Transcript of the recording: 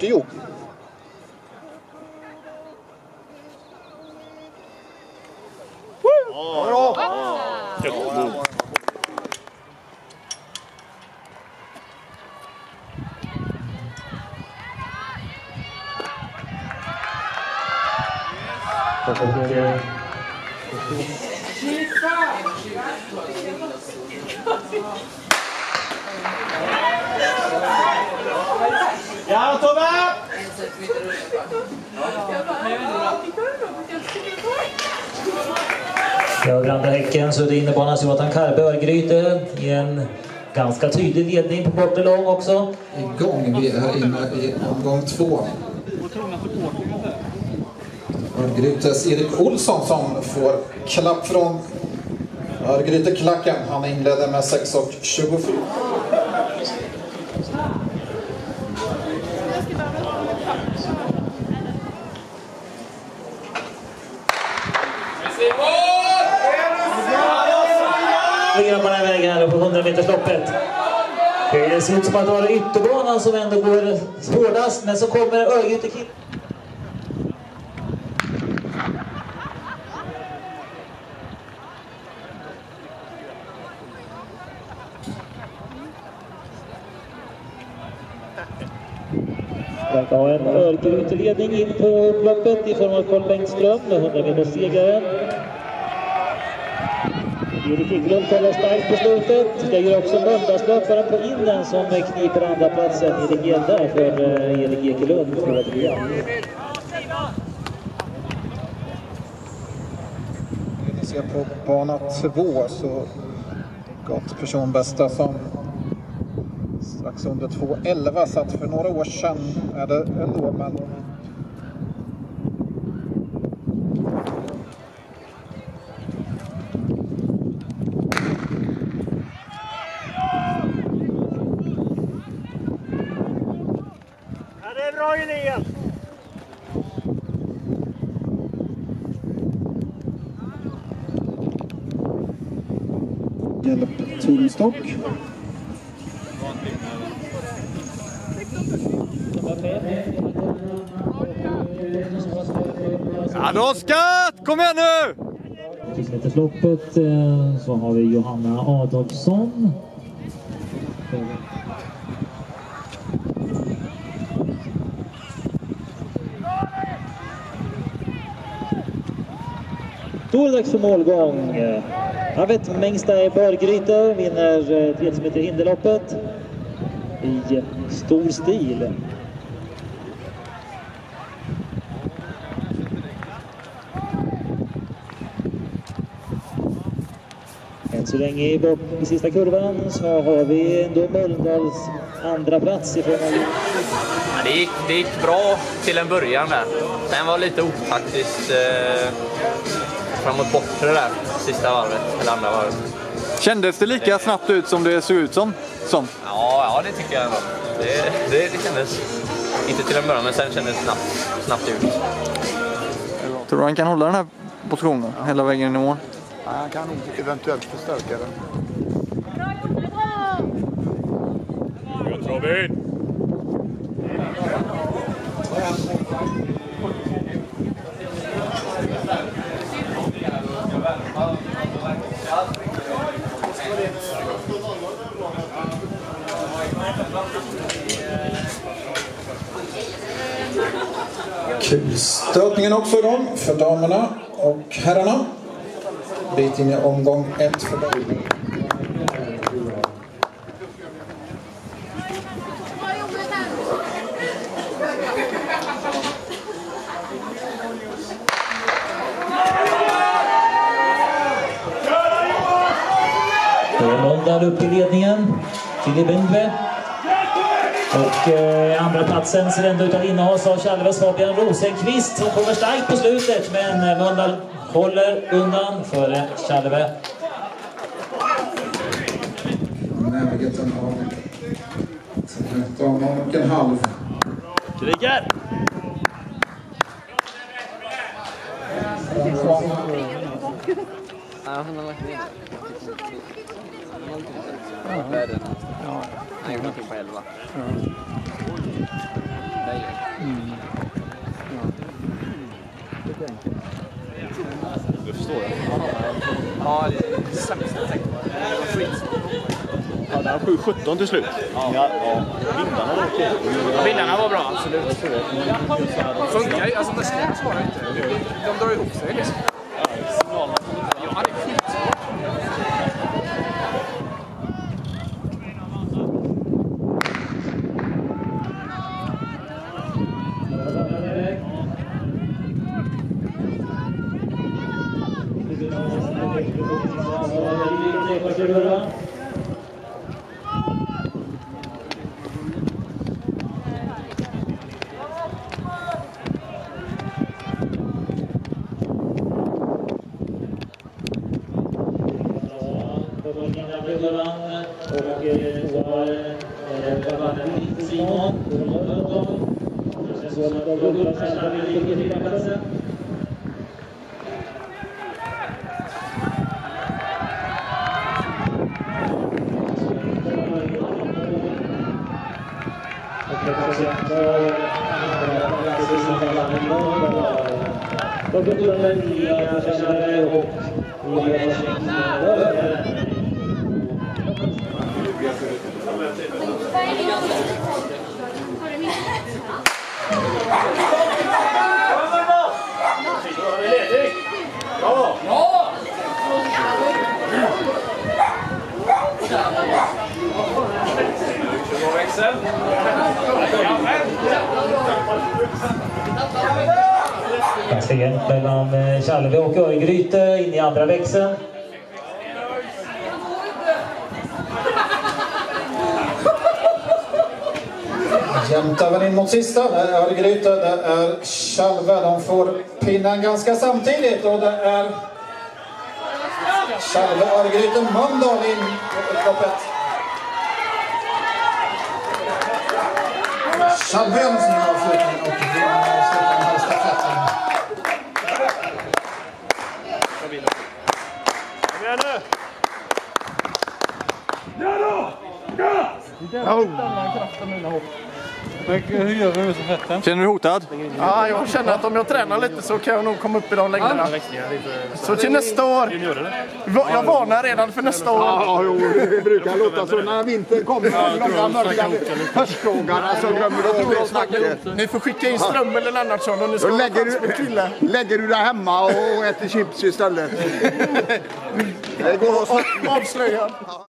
40. 在中间。Högra andra häcken så är det innebanans Jonathan Karpe Örgryte i en ganska tydlig ledning på kort och lång också. Igång. Vi är inne i omgång två. Örgrytes Erik Olsson som får klapp från Örgryte-klacken. Han inledde med 6 och 24. Och grabbarna är iväg här på 100 metersloppet. Det ser ut som att det var ytterbanan som ändå går hårdast, men så kommer Örgryte Kid... Verkar ha en Örgryte-ledning in på upploppet i form av Carl Bengtström, 100 meterssegraren. Erik Ekelund kollar starkt på slutet. Lägger också måndagslöparen på innen som kniper andra platsen Erik Gädda för eh, Erik Ekelund. se på bana två så gott personbästa som strax under 2.11 satt för några år sedan är det ändå men är bra Elias! hjälp tumstock. Ja, då skatt! Kom igen nu! 1000-metersloppet eh, så har vi Johanna Adolfsson. Då är eh, det dags för målgång. Avet Mengsta Börgryte vinner 300 meter hinderloppet i eh, stor stil. Än så länge i, bort, i sista kurvan så har vi ändå Mölndals andra plats ifrån Ja, det, gick, det gick bra till en början där. Sen var lite otaktiskt eh, framåt bortre där, sista varvet, eller andra varvet. Kändes det lika snabbt ut som det såg ut som? som? Ja, ja det tycker jag ändå. Det, det, det kändes, inte till en början, men sen kändes det snabbt, snabbt ut. Tror du han kan hålla den här positionen hela vägen i mål? Ja, han kan nog eventuellt förstärka den. Robin! Kulstötningen också igång för damerna och herrarna. Bit in i omgång ett för damerna. Mölndal upp i ledningen. Filip Yngve. Och eh, andra platsen ser ändå ut att innehas av Chalmers Fabian Rosenqvist som kommer starkt på slutet. Men Mölndal håller undan före Chalve. Närheten av 13 och en halv. Krigar! Ja, han har lagt ner det. Ja. Han gjorde någonting på 11. Du förstår jag. Ja, det är sämsta tänkbara. Ja, det var 7-17 till slut. Ja. Ja, Vindarna var okej. Vindarna var bra, absolut. Funkar ju. Alltså musklorna svarar inte. De drar ihop sig liksom. Gracias. Excel? Ganska jämnt mellan Tjallevi um, Chalve och Örgryte in i andra växeln. Jämnt även in mot sista. Det är Örgryte, det är Chalve. De får pinnen ganska samtidigt och det är Chalve, Örgryte, Mölndal in på upploppet. Chalve som avslutning Gerne. Ja, doch! Ja! Die Mannschaft im Lauf. Hur gör vi med stafetten? Känner du dig hotad? Ja, jag känner att om jag tränar lite så kan jag nog komma upp i de längderna. Så till nästa år. Jag varnar redan för nästa år. Ja, jo, det brukar låta så när vintern kommer. De långa mörka höstdagarna så glömmer du av snacket. Ni får skicka in Ström eller Lennartsson om ni ska ha du, lägger du dig hemma och äter chips istället. Det går Avslöjad.